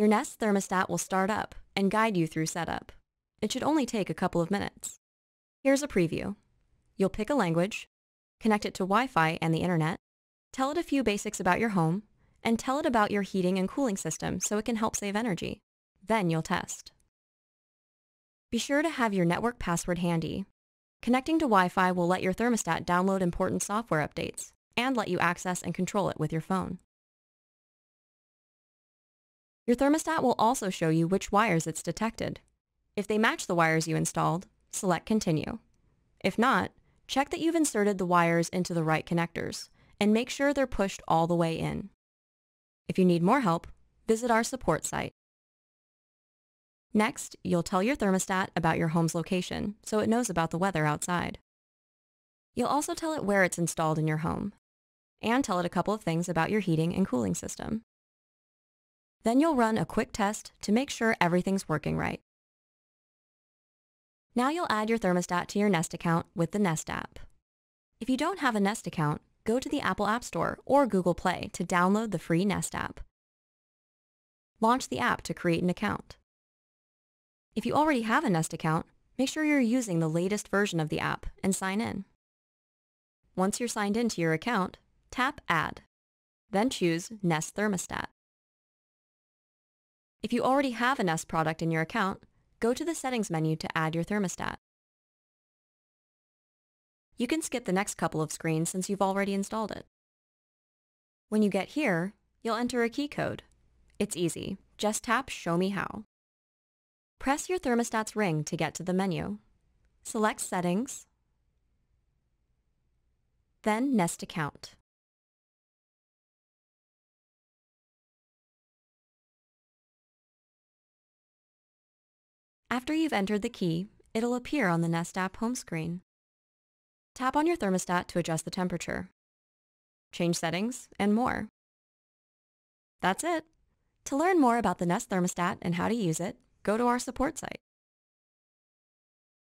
Your Nest thermostat will start up and guide you through setup. It should only take a couple of minutes. Here's a preview. You'll pick a language, connect it to Wi-Fi and the internet, tell it a few basics about your home, and tell it about your heating and cooling system so it can help save energy. Then you'll test. Be sure to have your network password handy. Connecting to Wi-Fi will let your thermostat download important software updates and let you access and control it with your phone. Your thermostat will also show you which wires it's detected. If they match the wires you installed, select Continue. If not, check that you've inserted the wires into the right connectors and make sure they're pushed all the way in. If you need more help, visit our support site. Next, you'll tell your thermostat about your home's location so it knows about the weather outside. You'll also tell it where it's installed in your home and tell it a couple of things about your heating and cooling system. Then you'll run a quick test to make sure everything's working right. Now you'll add your thermostat to your Nest account with the Nest app. If you don't have a Nest account, go to the Apple App Store or Google Play to download the free Nest app. Launch the app to create an account. If you already have a Nest account, make sure you're using the latest version of the app and sign in. Once you're signed into your account, tap Add. Then choose Nest Thermostat. If you already have a Nest product in your account, go to the Settings menu to add your thermostat. You can skip the next couple of screens since you've already installed it. When you get here, you'll enter a key code. It's easy. Just tap Show Me How. Press your thermostat's ring to get to the menu. Select Settings, then Nest Account. After you've entered the key, it'll appear on the Nest app home screen. Tap on your thermostat to adjust the temperature, change settings, and more. That's it. To learn more about the Nest thermostat and how to use it, go to our support site.